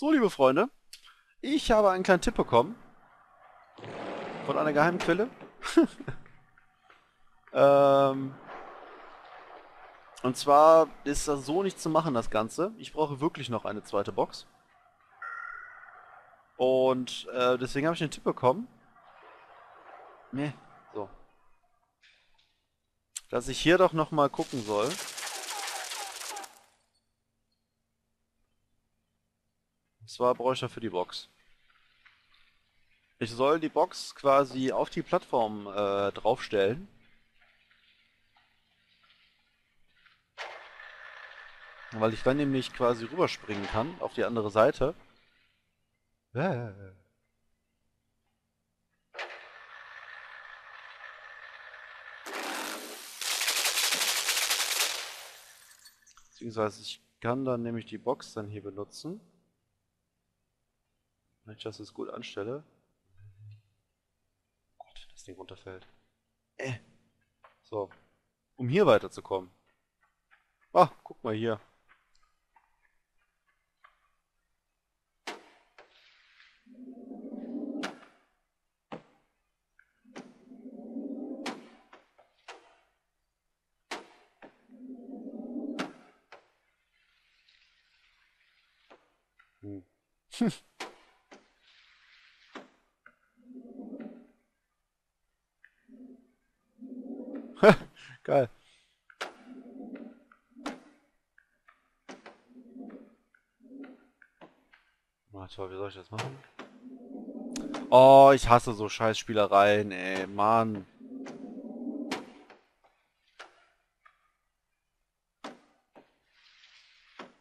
So, liebe Freunde, ich habe einen kleinen Tipp bekommen. Von einer geheimen Quelle. ähm, und zwar ist das so nicht zu machen, das Ganze. Ich brauche wirklich noch eine zweite Box. Und äh, deswegen habe ich einen Tipp bekommen. Nee, so. Dass ich hier doch noch mal gucken soll. Zwar brauche ich dafür die Box. Ich soll die Box quasi auf die Plattform äh, draufstellen. Weil ich dann nämlich quasi rüberspringen kann auf die andere Seite. Äh. Beziehungsweise ich kann dann nämlich die Box dann hier benutzen. Wenn ich das jetzt gut anstelle. Gott, das Ding runterfällt. Äh. So. Um hier weiterzukommen. Ah, guck mal hier. Hm. Geil. Na toll, wie soll ich das machen? Oh, ich hasse so Scheißspielereien, ey, Mann.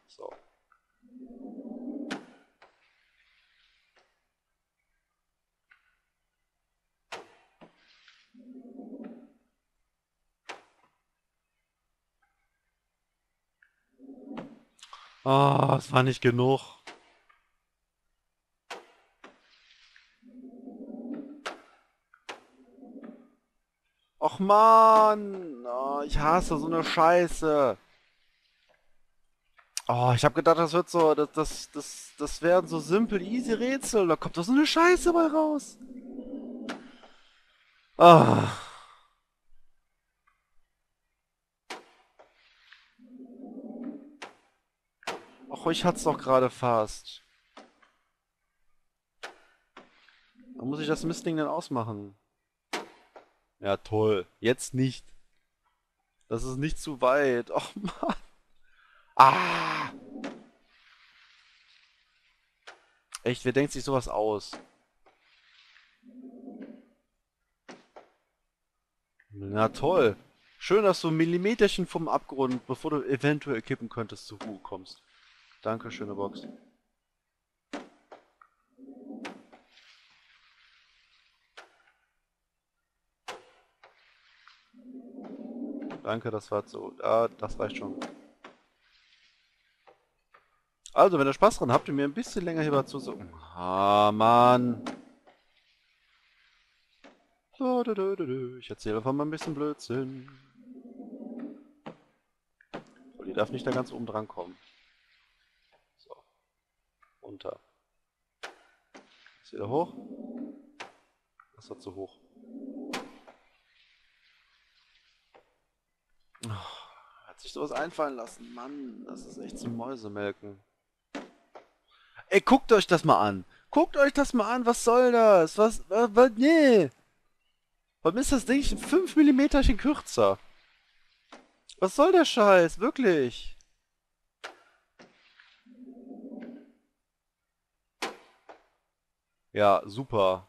So. Ah, es war nicht genug. Och man, oh, ich hasse so eine Scheiße. Oh, ich habe gedacht, das wird so, das, das, das, das werden so simpel, easy Rätsel. Da kommt doch so eine Scheiße bei raus. Ah. Ich hat's doch gerade fast. Warum muss ich das Mistding denn ausmachen? Ja, toll. Jetzt nicht. Das ist nicht zu weit. Och, Mann. Ah! Echt, wer denkt sich sowas aus? Na toll. Schön, dass du ein Millimeterchen vom Abgrund, bevor du eventuell kippen könntest, zur Ruhe kommst. Danke, schöne Box. Danke, das war so. Ah, das reicht schon. Also, wenn ihr Spaß dran habt, ihr mir ein bisschen länger hier zu so. Ah, Mann. Ich erzähle einfach mal ein bisschen Blödsinn. Die darf nicht da ganz oben dran kommen. Runter. Ist wieder hoch. Das war zu hoch. Oh, hat sich sowas einfallen lassen. Mann, das ist echt zum Mäusemelken. Ey, guckt euch das mal an. Guckt euch das mal an. Was soll das? Was? was, was nee. Warum ist das Ding 5 mm kürzer? Was soll der Scheiß? Wirklich? Ja, super.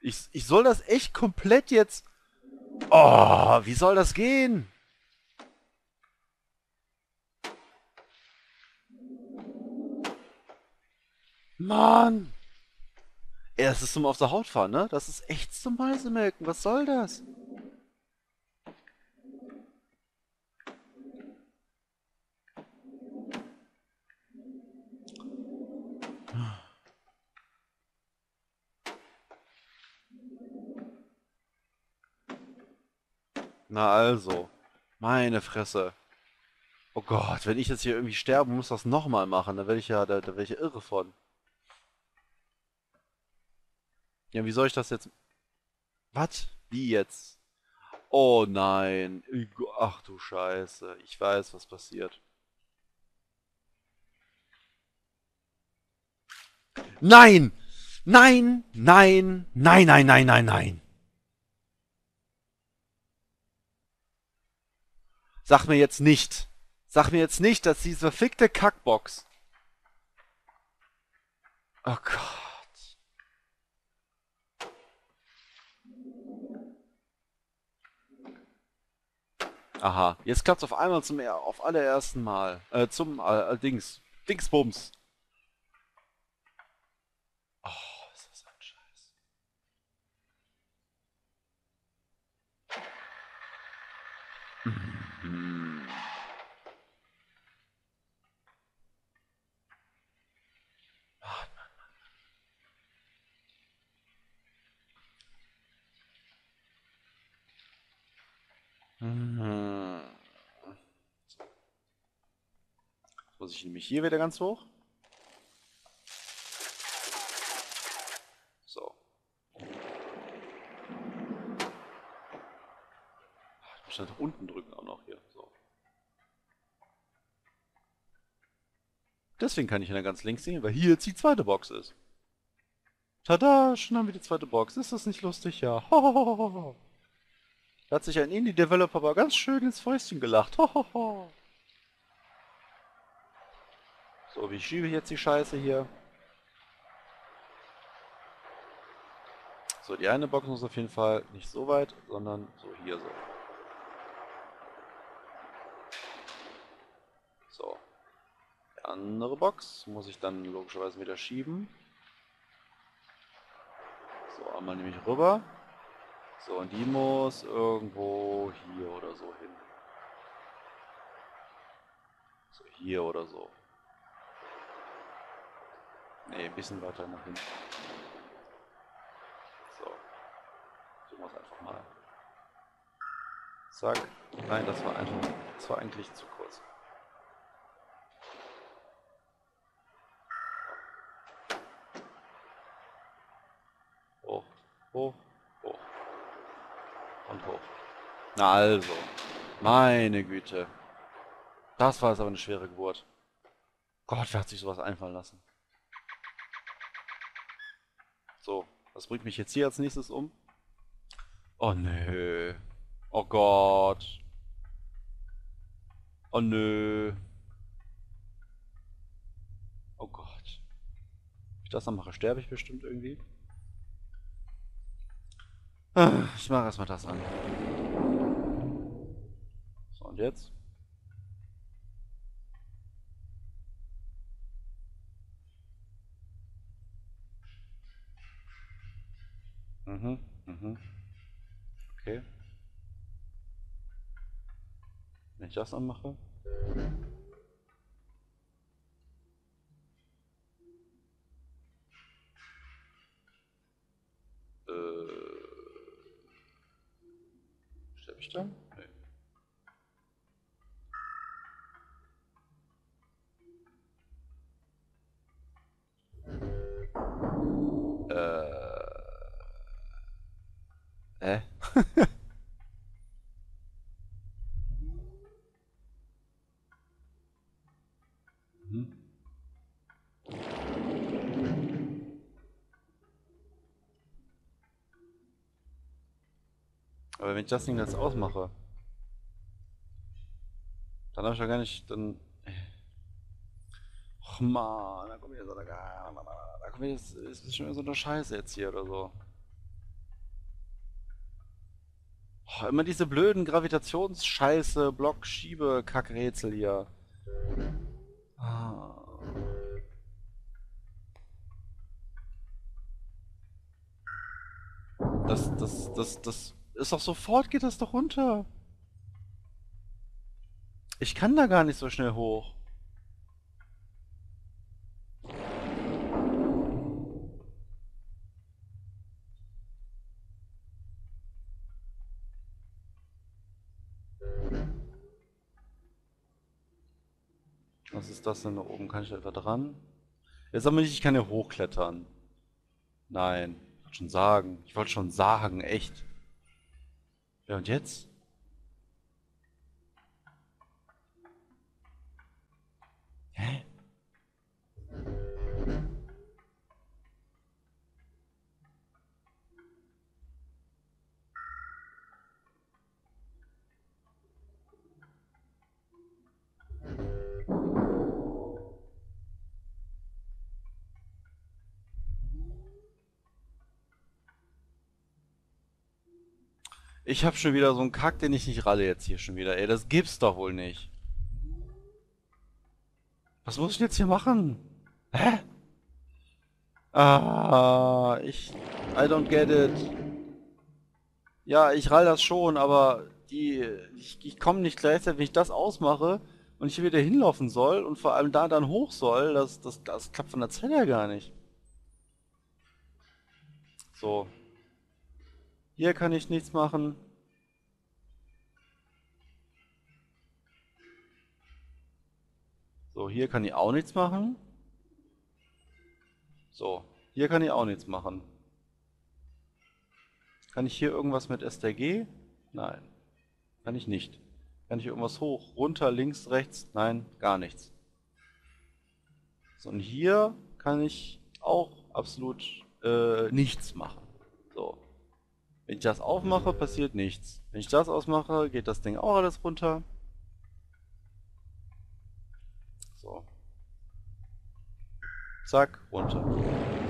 Ich, ich soll das echt komplett jetzt... Oh, wie soll das gehen? Mann! Ey, das ist zum auf der Haut fahren, ne? Das ist echt zum Mäusemelken. Was soll das? Na also. Meine Fresse. Oh Gott, wenn ich jetzt hier irgendwie sterbe und muss das nochmal machen, dann werde ich ja, da, da werde ich irre von. Ja, wie soll ich das jetzt... Was? Wie jetzt? Oh nein. Ach du Scheiße. Ich weiß, was passiert. Nein! Nein! Nein! Nein, nein, nein, nein, nein! Sag mir jetzt nicht. Sag mir jetzt nicht, dass diese verfickte Kackbox. Oh Gott. Aha, jetzt klappt's auf einmal zum auf allerersten Mal. Äh, zum äh, Dings. Dingsbums. Oh, ist das ein Scheiß. Mhm. Mhm. Jetzt muss ich nämlich hier wieder ganz hoch. So. Ich muss nach unten drücken auch noch hier. So. Deswegen kann ich ihn ganz links sehen, weil hier jetzt die zweite Box ist. Tada, schon haben wir die zweite Box. Ist das nicht lustig? Ja. Hohohoho. Da hat sich ein Indie-Developer aber ganz schön ins Fäustchen gelacht. Hohoho. So, wie schiebe ich jetzt die Scheiße hier? So, die eine Box muss auf jeden Fall nicht so weit, sondern so hier so. So. Die andere Box muss ich dann logischerweise wieder schieben. So, einmal nehme ich rüber. So, und die muss irgendwo hier oder so hin. So, hier oder so. Ne, ein bisschen weiter nach hinten. So. So muss einfach mal. Zack. Nein, das war einfach. Das war eigentlich zu kurz. Hoch, hoch, und hoch. Na also. Meine Güte. Das war jetzt aber eine schwere Geburt. Gott, wer hat sich sowas einfallen lassen? So, was bringt mich jetzt hier als nächstes um? Oh nö. Oh Gott. Oh nö. Oh Gott. Wenn ich das dann mache, sterbe ich bestimmt irgendwie. Ah, ich mache erstmal das an. So, und jetzt? Mhm, mhm. Okay. Wenn ich das anmache. Ich da? Nee. Äh. Ich das Ding jetzt ausmache, dann habe ich ja gar nicht, dann... Och man, da kommt wieder so eine... Da kommt wieder, ist schon wieder so eine Scheiße jetzt hier oder so. Oh, immer diese blöden Gravitationsscheiße, Block, Schiebe, Kackrätsel hier. Ah. Das, das, das, das ist doch sofort, geht das doch runter. Ich kann da gar nicht so schnell hoch. Was ist das denn da oben? Kann ich da etwa dran? Jetzt aber nicht, ich kann ja hochklettern. Nein, ich wollte schon sagen. Ich wollte schon sagen, echt. Ja, Ich hab schon wieder so einen Kack, den ich nicht ralle jetzt hier schon wieder. Ey, das gibt's doch wohl nicht. Was muss ich jetzt hier machen? Hä? Ah, ich... I don't get it. Ja, ich rall das schon, aber die... Ich, ich komme nicht gleichzeitig, wenn ich das ausmache und ich hier wieder hinlaufen soll und vor allem da dann hoch soll, das, das, das klappt von der Zeit her gar nicht. So. Hier kann ich nichts machen. So, hier kann ich auch nichts machen. So, hier kann ich auch nichts machen. Kann ich hier irgendwas mit STG? Nein. Kann ich nicht. Kann ich irgendwas hoch, runter, links, rechts? Nein, gar nichts. So, und hier kann ich auch absolut äh, nichts machen. So. Wenn ich das aufmache, passiert nichts. Wenn ich das ausmache, geht das Ding auch alles runter. So. Zack, runter.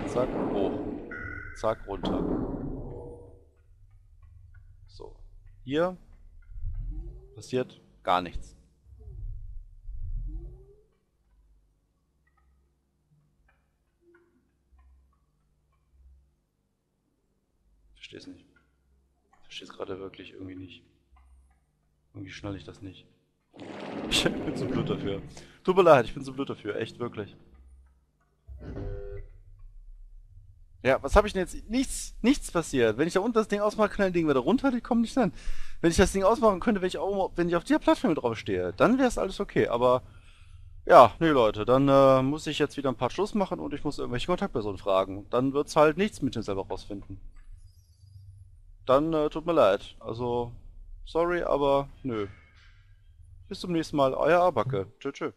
Zack, hoch. Zack, runter. So. Hier passiert gar nichts. Verstehe es nicht verstehe es gerade wirklich irgendwie nicht. Irgendwie schnalle ich das nicht. Ich bin zu blöd dafür. Tut mir leid, ich bin zu blöd dafür. Echt, wirklich. Ja, was habe ich denn jetzt? Nichts, nichts passiert. Wenn ich da unten das Ding ausmache, knallen Ding wieder runter, die kommen nicht dann. Wenn ich das Ding ausmachen könnte, wenn ich, auch, wenn ich auf dieser Plattform drauf stehe, dann wäre es alles okay. Aber ja, nee Leute, dann äh, muss ich jetzt wieder ein paar Schluss machen und ich muss irgendwelche Kontaktpersonen fragen. Dann wird es halt nichts mit dem selber rausfinden dann äh, tut mir leid. Also, sorry, aber nö. Bis zum nächsten Mal, euer Abacke. Tschö, tschö.